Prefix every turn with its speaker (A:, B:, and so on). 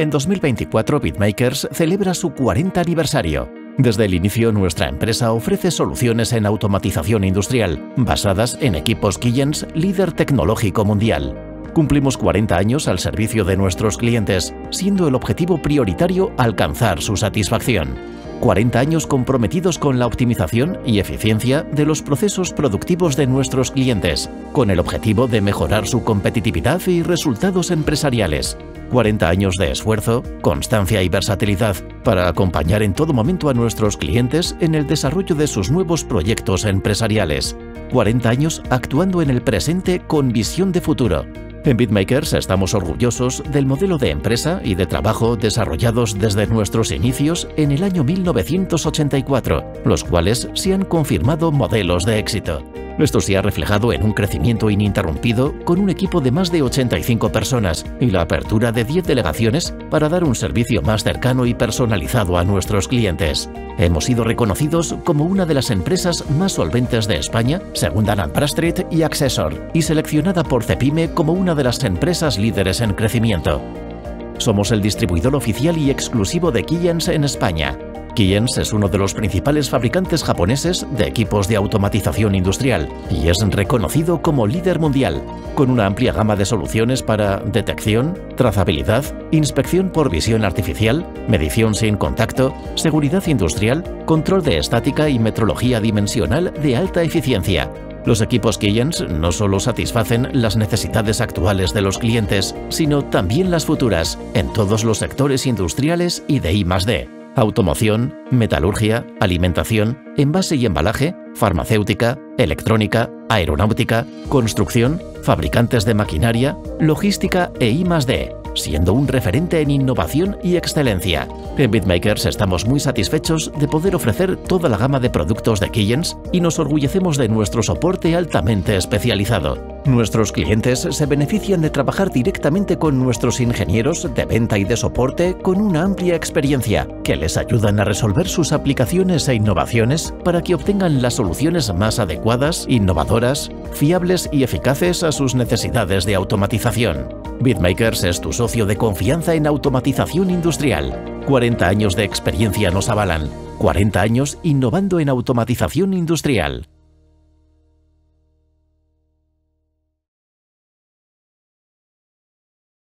A: En 2024 BitMakers celebra su 40 aniversario. Desde el inicio nuestra empresa ofrece soluciones en automatización industrial, basadas en equipos Keyence líder tecnológico mundial. Cumplimos 40 años al servicio de nuestros clientes, siendo el objetivo prioritario alcanzar su satisfacción. 40 años comprometidos con la optimización y eficiencia de los procesos productivos de nuestros clientes, con el objetivo de mejorar su competitividad y resultados empresariales. 40 años de esfuerzo, constancia y versatilidad para acompañar en todo momento a nuestros clientes en el desarrollo de sus nuevos proyectos empresariales. 40 años actuando en el presente con visión de futuro en BitMakers estamos orgullosos del modelo de empresa y de trabajo desarrollados desde nuestros inicios en el año 1984, los cuales se han confirmado modelos de éxito. Esto se ha reflejado en un crecimiento ininterrumpido con un equipo de más de 85 personas y la apertura de 10 delegaciones para dar un servicio más cercano y personalizado a nuestros clientes. Hemos sido reconocidos como una de las empresas más solventes de España, según Dan Bradstreet y Accessor, y seleccionada por Cepime como una de las empresas líderes en crecimiento. Somos el distribuidor oficial y exclusivo de Keyence en España, Keyence es uno de los principales fabricantes japoneses de equipos de automatización industrial y es reconocido como líder mundial, con una amplia gama de soluciones para detección, trazabilidad, inspección por visión artificial, medición sin contacto, seguridad industrial, control de estática y metrología dimensional de alta eficiencia. Los equipos Keyence no solo satisfacen las necesidades actuales de los clientes, sino también las futuras, en todos los sectores industriales y de I+D automoción, metalurgia, alimentación, envase y embalaje, farmacéutica, electrónica, aeronáutica, construcción, fabricantes de maquinaria, logística e I+D siendo un referente en innovación y excelencia. En BitMakers estamos muy satisfechos de poder ofrecer toda la gama de productos de Keyence y nos orgullecemos de nuestro soporte altamente especializado. Nuestros clientes se benefician de trabajar directamente con nuestros ingenieros de venta y de soporte con una amplia experiencia que les ayudan a resolver sus aplicaciones e innovaciones para que obtengan las soluciones más adecuadas, innovadoras, fiables y eficaces a sus necesidades de automatización. BitMakers es tu socio de confianza en automatización industrial. 40 años de experiencia nos avalan. 40 años innovando en automatización industrial.